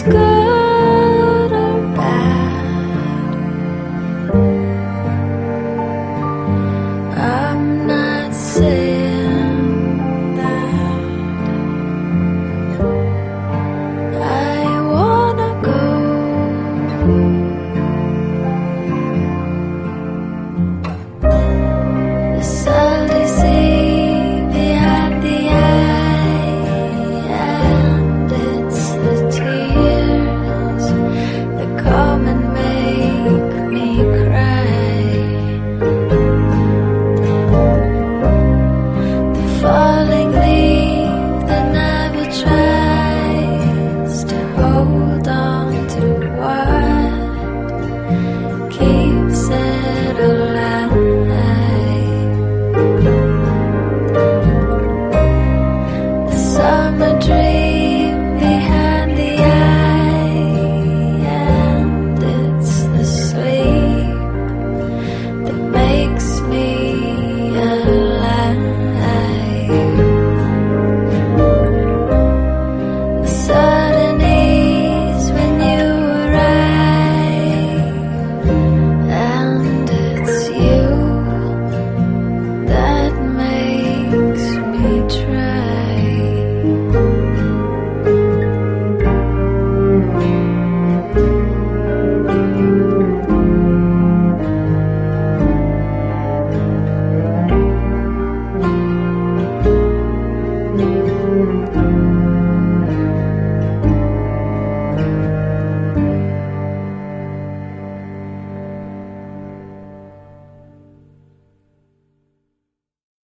sky